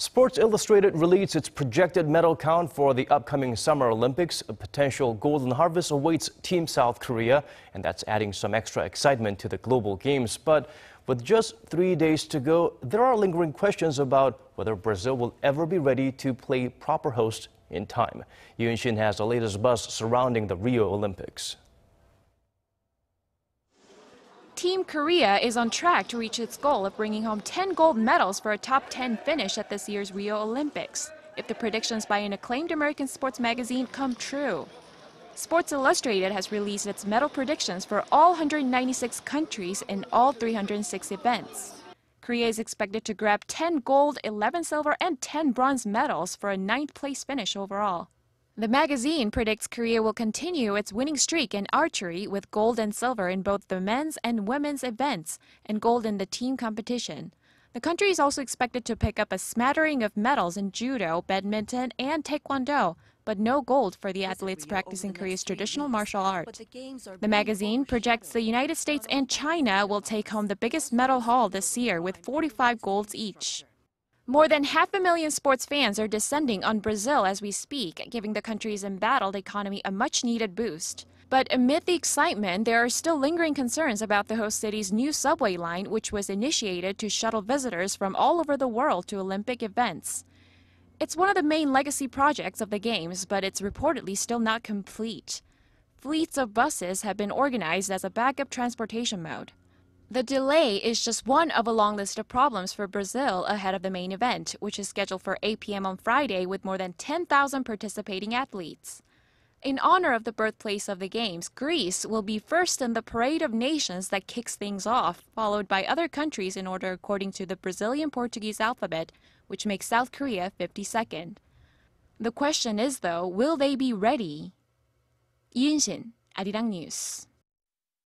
Sports Illustrated released its projected medal count for the upcoming Summer Olympics. A potential golden harvest awaits Team South Korea, and that's adding some extra excitement to the global games. But with just three days to go, there are lingering questions about whether Brazil will ever be ready to play proper host in time. Un-shin has the latest buzz surrounding the Rio Olympics. Team Korea is on track to reach its goal of bringing home 10 gold medals for a top 10 finish at this year's Rio Olympics, if the predictions by an acclaimed American sports magazine come true. Sports Illustrated has released its medal predictions for all 196 countries in all 306 events. Korea is expected to grab 10 gold, 11 silver, and 10 bronze medals for a ninth place finish overall. The magazine predicts Korea will continue its winning streak in archery with gold and silver in both the men's and women's events and gold in the team competition. The country is also expected to pick up a smattering of medals in judo, badminton, and taekwondo, but no gold for the athletes practicing Korea's traditional martial art. The magazine projects the United States and China will take home the biggest medal haul this year with 45 golds each. More than half a million sports fans are descending on Brazil as we speak, giving the country's embattled economy a much needed boost. But amid the excitement, there are still lingering concerns about the host city's new subway line, which was initiated to shuttle visitors from all over the world to Olympic events. It's one of the main legacy projects of the Games, but it's reportedly still not complete. Fleets of buses have been organized as a backup transportation mode. The delay is just one of a long list of problems for Brazil ahead of the main event, which is scheduled for 8 p.m. on Friday with more than 10,000 participating athletes. In honor of the birthplace of the Games, Greece will be first in the parade of nations that kicks things off, followed by other countries in order according to the Brazilian Portuguese alphabet, which makes South Korea 52nd. The question is, though, will they be ready? Un-shin, Arirang News.